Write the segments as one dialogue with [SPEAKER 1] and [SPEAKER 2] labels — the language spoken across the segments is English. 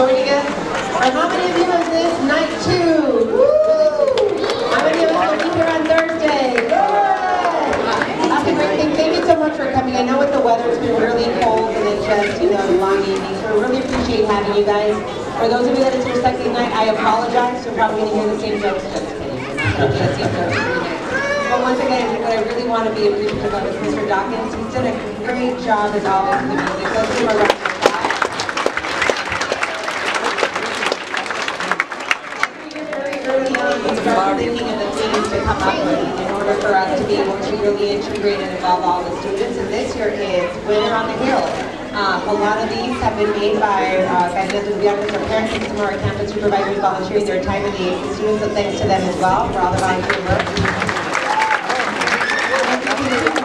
[SPEAKER 1] joining us. And how many of you is this night two? Woo! How many of us will be here on Thursday? That's a great thing. Thank you so much for coming. I know with the weather, it's been really cold and it's just, you know, long evening. So we really appreciate having you guys. For those of you that it's your second night, I apologize. You're probably going to hear the same jokes. Just. But once again, what I really want to be appreciative of is Mr. Dawkins. He's done a great job as always with the music. Round thinking of the themes to come up with in order for us to be able to really integrate and involve all the students. And this year is Winter on the Hill. Um, a lot of these have been made by uh, and youngest or parents and some of our campus supervisors volunteering their time and the the students, so thanks to them as well for all the volunteer work.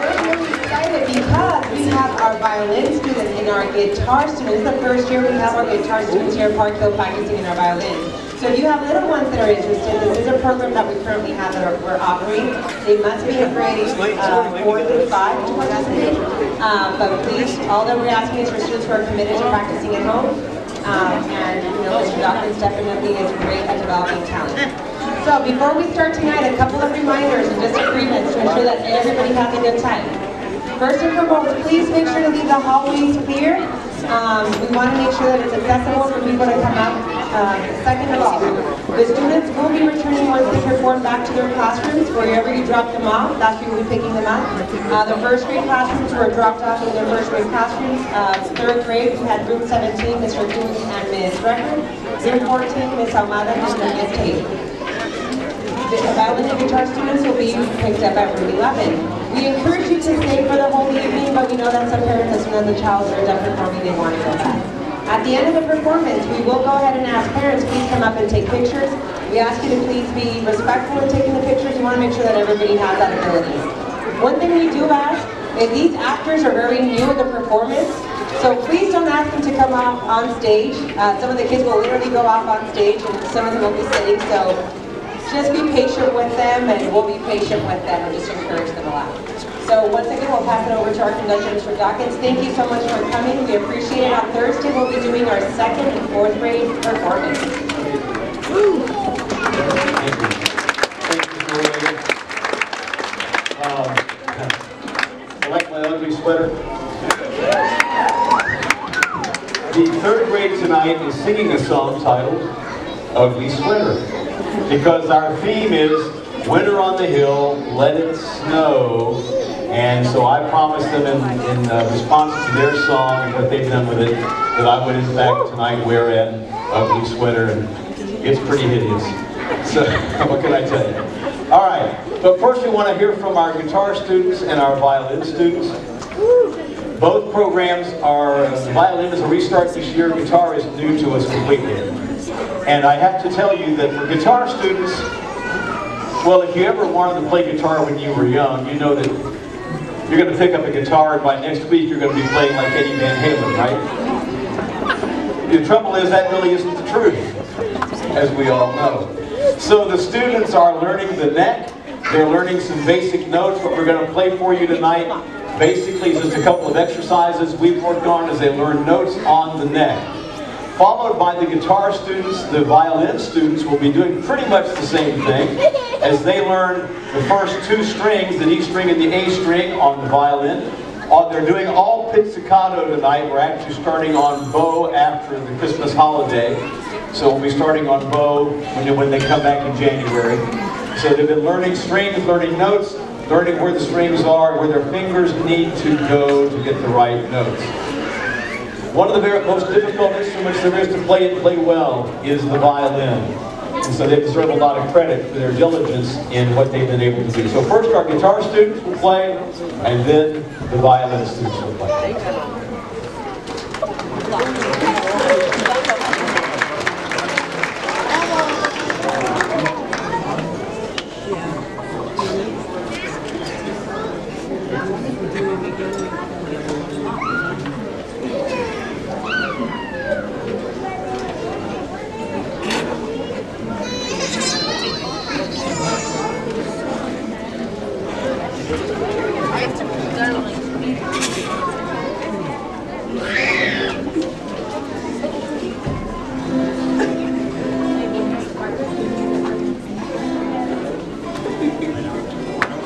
[SPEAKER 1] We're really excited because we have our violin students and our guitar students. This is the first year we have our guitar students here at Park Hill practicing in our violin. So if you have little ones that are interested, this is a program that we currently have that are, we're offering. They must be in grade uh, four to five to participate. Um, but please, all that we're asking is for students who are committed to practicing at home. Um, and you know, Mr. Dawkins definitely is great at developing talent. So before we start tonight, a couple of reminders and just agreements to ensure that everybody has a good time. First and foremost, please make sure to leave the hallways clear. Um, we want to make sure that it's accessible for people to come up. Um, second of all, the students will be returning once they perform back to their classrooms, wherever you drop them off, that's where you'll be picking them up. Uh, the first grade classrooms were dropped off in their first grade classrooms. Uh, third grade, we had group 17, Mr. Coons and Ms. Record. Group 14, Ms. Almada and Ms. Tate. The violin and guitar students will be picked up at room 11. We encourage you to stay for the whole evening, but we know that some parents, as soon as the child are done performing, they want to go back. At the end of the performance, we will go ahead and ask parents, please come up and take pictures. We ask you to please be respectful in taking the pictures. We want to make sure that everybody has that ability. One thing we do ask, is these actors are very new at the performance, so please don't ask them to come off on stage. Uh, some of the kids will literally go off on stage and some of them will be sitting, so just be patient with them and we'll be patient with them and just encourage them a lot. So once again, we'll pass it over to our conductor, Mr. Dawkins. Thank you so much for coming. We appreciate it. On Thursday, we'll be doing our second and fourth grade performance.
[SPEAKER 2] Thank you. Thank you. Um, I like my ugly sweater. The third grade tonight is singing a song titled Ugly Sweater because our theme is Winter on the Hill, Let It Snow. And so I promised them in, in uh, response to their song and what they've done with it that I would in fact tonight wear an ugly sweater and it's pretty hideous. So what can I tell you? All right, but first we want to hear from our guitar students and our violin students. Both programs are, violin is a restart this year, guitar is new to us completely. And I have to tell you that for guitar students, well, if you ever wanted to play guitar when you were young, you know that you're going to pick up a guitar and by next week you're going to be playing like Eddie Van Halen, right? The trouble is that really isn't the truth, as we all know. So the students are learning the neck, they're learning some basic notes. What we're going to play for you tonight basically just a couple of exercises we've worked on as they learn notes on the neck. Followed by the guitar students, the violin students will be doing pretty much the same thing as they learn the first two strings, the D string and the A string on the violin. Uh, they're doing all pizzicato tonight. We're actually starting on bow after the Christmas holiday. So we'll be starting on bow when, when they come back in January. So they've been learning strings, learning notes, learning where the strings are, where their fingers need to go to get the right notes. One of the very most difficult instruments there is to play and play well is the violin. And so they deserve a lot of credit for their diligence in what they've been able to do. So first our guitar students will play, and then the violin students will play.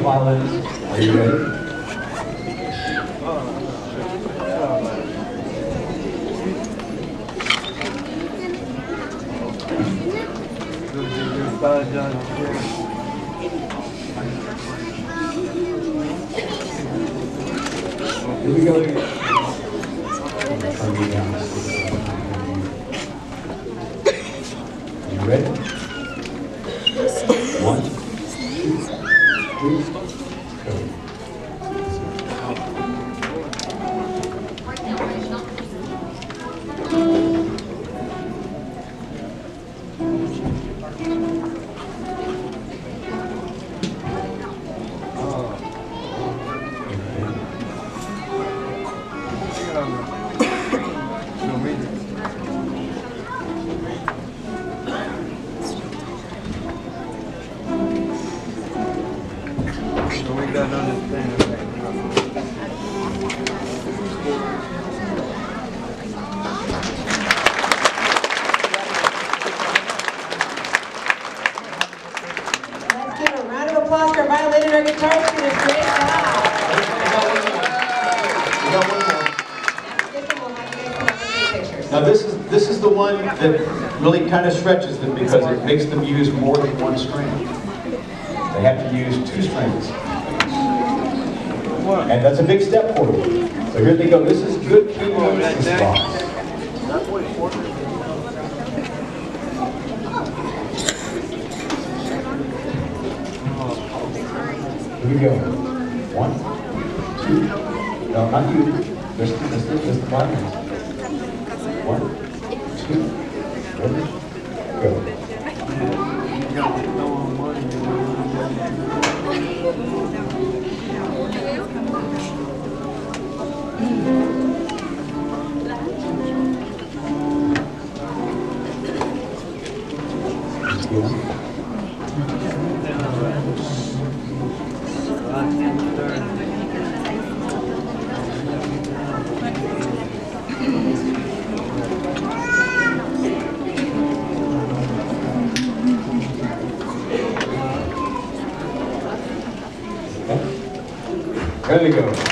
[SPEAKER 2] violins, are you ready? Here we go. You ready? One, Tschüss. That really kind of stretches them because it makes them use more than one string. They have to use two strings. And that's a big step for them. So here they go. This is good keyboard response. Here we go. One, two, no, not you. Just, just, just the violins. One, two, Thank you. Okay. There we go.